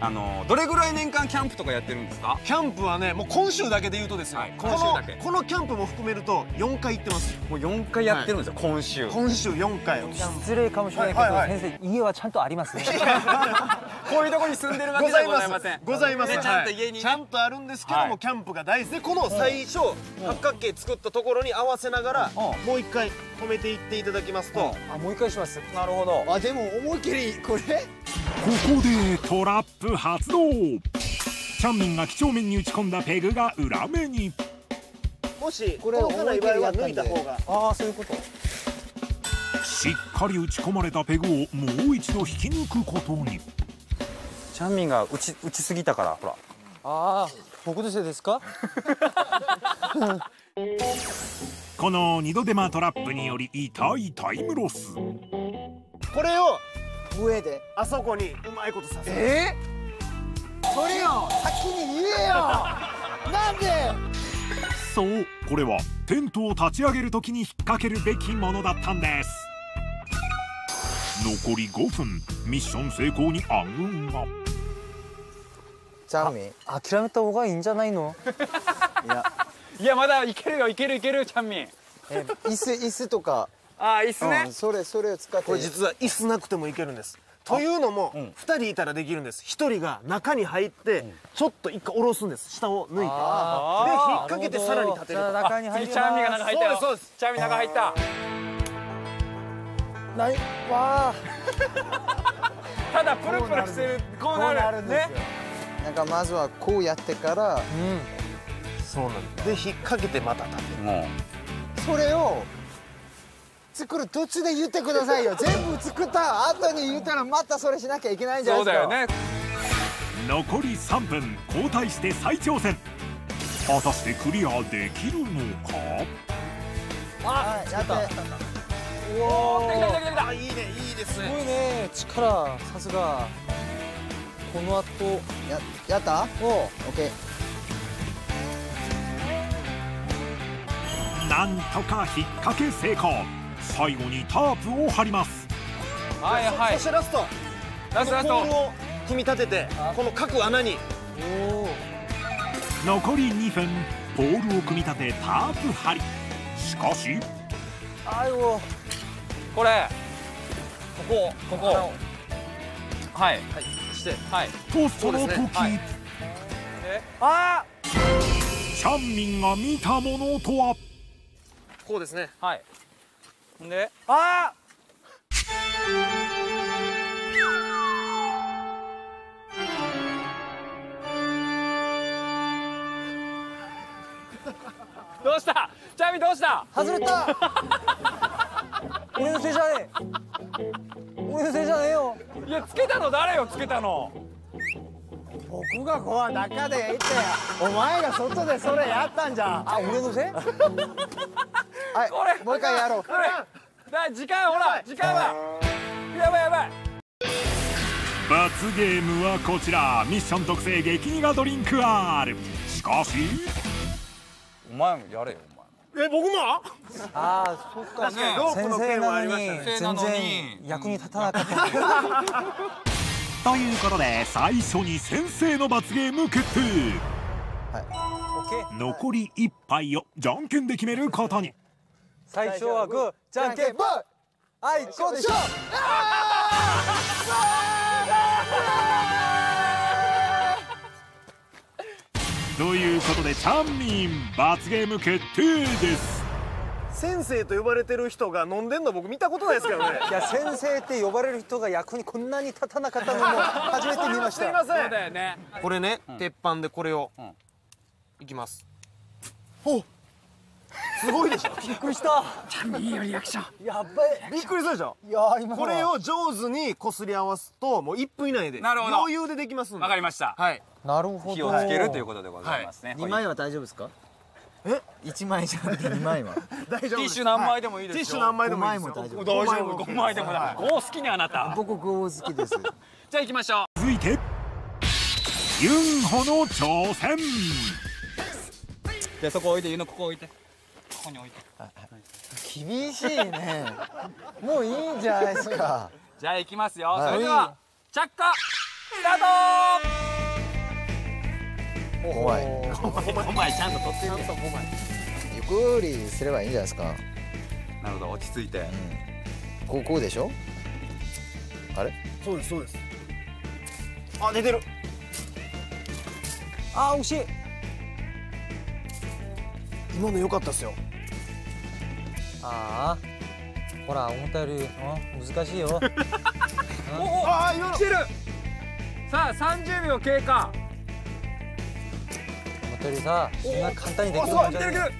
あのどれぐらい年間キャンプとかやってるんですか？キャンプはねもう今週だけで言うとですよ、はいこ今週だけ。のこのキャンプも含めると4回行ってます。もう4回やってるんですよ、今週。今週4回。失礼かもしれないけど、はいはいはい。先生家はちゃんとあります？ね こういうところに住んでるわけごじゃございますざいませんございます、ねちゃんと家にね。はいちゃんとあるんですけども、はい。キャンプが大好きでこの最初八角形作ったところに合わせながらもう一回止めていっていただきますと。あもう一回します。なるほど。あでも思いっきりこれ？ここでトラップ発動。チャンミンが几帳面に打ち込んだペグが裏目に。もしこれ届かない場合は抜いた方が。ああそういうこと。しっかり打ち込まれたペグをもう一度引き抜くことに。チャンミンが打ち打ちすぎたからほら。ああ僕のせいですか？この二度手間トラップにより痛いタイムロス。これを上で。あそこにうまいことさせる。え？それよ先に言えよ。なんで？そうこれはテントを立ち上げる時に引っ掛けるべきものだったんです。残り5分。ミッション成功に暗雲が。チャンミン諦めた方がいいんじゃないの？いや。いやまだいけるよいけるいけるチャンミン。え椅子椅子とか、ああいいっすね。うん、それそれを使って。これ実は椅子なくてもいけるんです。というのも2人いたらできるんです。1人が中に入ってちょっと一回下ろすんです。下を抜いて。で引っ掛けてさらに立てるじゃあと中に入りチャンミンが中入ったよ。そうですそうです。チャンミン中入った。ないわあ ただプルプルしてる。こうなる。こうなるんですよ、なんかまずはこうやってからうん。そうなんです。で引っ掛けてまた立てる。もそれを作る途中で言ってくださいよ。全部作った後に言ったらまたそれしなきゃいけないんうじゃないですか。そうだよね。残り3分交代して再挑戦。果たしてクリアできるのか？はいやっておお来た来た来た来たあいいねいいですすごいね。ね力さすが。この後ややった？おオッケー。なんとか引っ掛け成功最後にタープを張ります。はいはい。そしてラスト。ラストラスト。を組み立ててこの各穴に。残り2分ポールを組み立てタープ張り。しかし。あいお。これ。ここ。ここ。はい。して。はい。とその時、そうですね。はい。え？あチャンミンが見たものとは？こうですね。ーはい。ほんで？あー！どうした？チャンミンどうした？外れた。俺のせいじゃねえ。俺のせいじゃねえよ。いやつけたの？誰よつけたの？僕がこう中でいてお前が外でそれやったんじゃ。んあ俺のせい？はいこれもう一回やろう。これだ時間ほら時間は。やばいやばい。罰ゲームはこちら。ミッション特製激苦ドリンク R しかし。お前もやれよおえ僕もああそっか。ね。先生なのに。全然役に立たなかった ということで最初に先生の罰ゲーム決定。オッケー残り1杯をじゃんけんで決めることに。最初はグーじゃんけんぽい。はいこうでしょ ということでチャンミン罰ゲーム決定です先生と呼ばれてる人が飲んでんの僕見たことないですけどね。いや先生って呼ばれる人が役にこんなに立たなかったのも初めて見ましすいまた。せんそうだよね。これね、鉄板でこれを、ん。いきます。おすごいでしょ。びっくりした。いいよリアクション。やっばい。びっくりするでしょ。いや今これを上手にこすり合わすともう1分以内でなるほど。余裕でできますんで。わかりました。はい。なるほど。火をつけるということでございますね、2枚は大丈夫ですか？え？1枚じゃなくて2枚は。大丈夫ティッシュ何枚でもいいですよ。ティッシュ何枚でもいいですよ。五枚も大丈夫。五5枚でも。だ5好きにあなた。僕こう好きです。じゃあ行きましょう。続いて。ユンホの挑戦。じゃあそこ置いてゆのここ置いて。ここに置いて。厳しいね。もういいんじゃないですか。じゃあ行きますよ、はい。それでは着火スタート怖い。お前ちゃんと取ってんねゆっくりすればいいんじゃないですか。なるほど落ち着いて。こうこうでしょ？あれ？そうですそうです。あ出てる。あー惜しい。今の良かったっすよ。ああほら思ったよりうん？難しいよ。お おああ今の。来てる。さあ30秒経過思ったよりさそんな簡単にできるおもんじゃない。来てる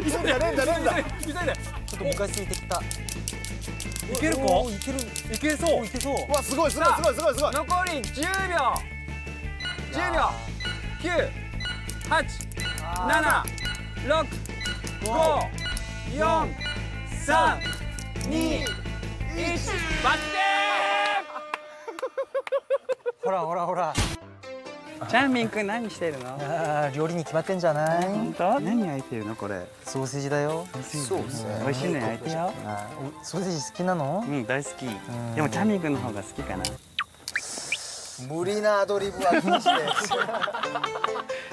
来てる。連打連急いでちょっと昔ついてきた。いけるか？いける。いけそう。おいけそう。うわすごいすごいすごいすごいすごい。残り10秒10秒9 8 7 6 5 4 3 2 1バッほらほらほら。チャンミンくん何してるの？料理に決まってんじゃない？本当？何焼いてるのこれ？ソーセージだよ。そうですね。美味しいの焼いてよ。ソーセージ好きなの？うん大好き。でもチャンミンくんの方が好きかな。無理なアドリブは禁止です。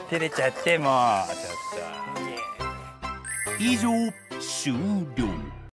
照れちゃってもう。ちょっと。以上終了